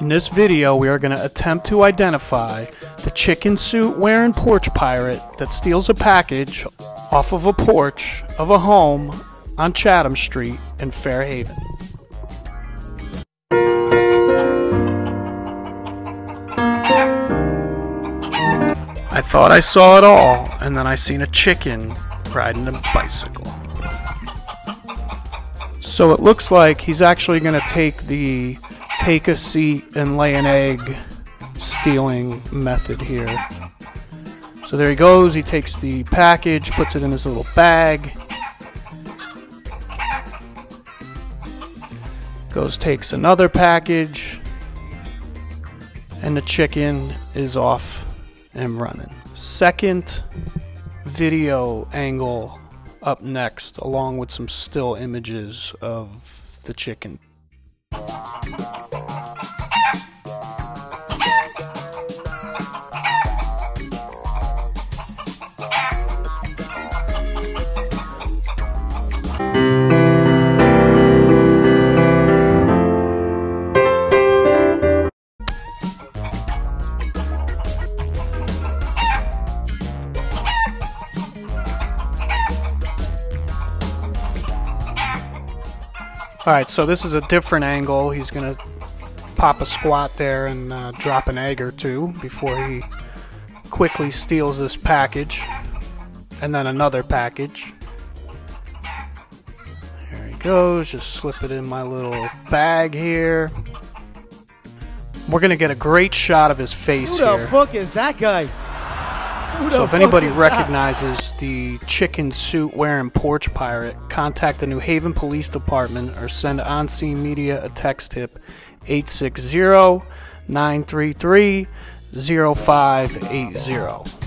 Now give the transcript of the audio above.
In this video, we are going to attempt to identify the chicken suit wearing porch pirate that steals a package off of a porch of a home on Chatham Street in Fair Haven. I thought I saw it all, and then I seen a chicken riding a bicycle. So it looks like he's actually going to take the take a seat and lay an egg stealing method here. So there he goes. He takes the package, puts it in his little bag. Goes, takes another package. And the chicken is off and running. Second video angle up next, along with some still images of the chicken. Alright, so this is a different angle. He's going to pop a squat there and uh, drop an egg or two before he quickly steals this package. And then another package. There he goes. Just slip it in my little bag here. We're going to get a great shot of his face Who the here. fuck is that guy? So if anybody is that? recognizes the chicken suit wearing porch pirate, contact the New Haven Police Department or send on scene media a text tip 860 933 0580.